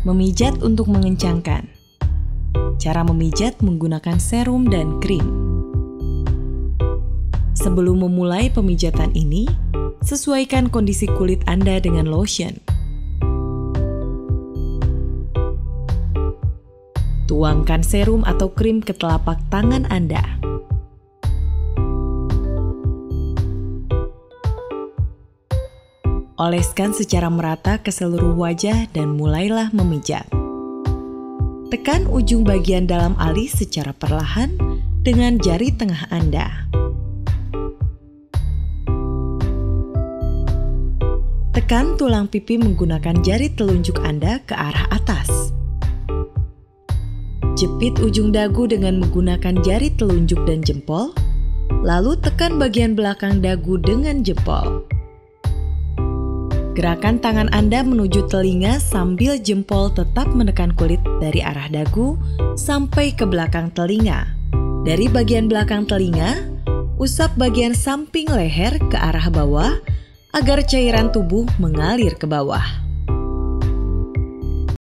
Memijat untuk mengencangkan. Cara memijat menggunakan serum dan krim. Sebelum memulai pemijatan ini, sesuaikan kondisi kulit Anda dengan lotion. Tuangkan serum atau krim ke telapak tangan Anda. Oleskan secara merata ke seluruh wajah dan mulailah memijat. Tekan ujung bagian dalam alis secara perlahan dengan jari tengah Anda. Tekan tulang pipi menggunakan jari telunjuk Anda ke arah atas. Jepit ujung dagu dengan menggunakan jari telunjuk dan jempol, lalu tekan bagian belakang dagu dengan jempol. Gerakan tangan Anda menuju telinga sambil jempol tetap menekan kulit dari arah dagu sampai ke belakang telinga. Dari bagian belakang telinga, usap bagian samping leher ke arah bawah agar cairan tubuh mengalir ke bawah.